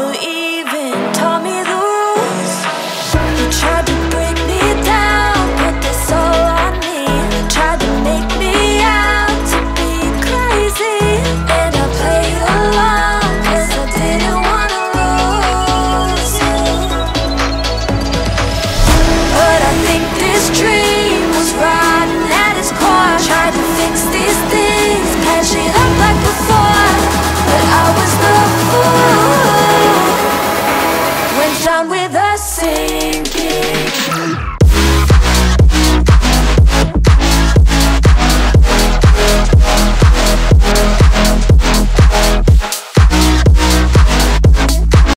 for. with the sea.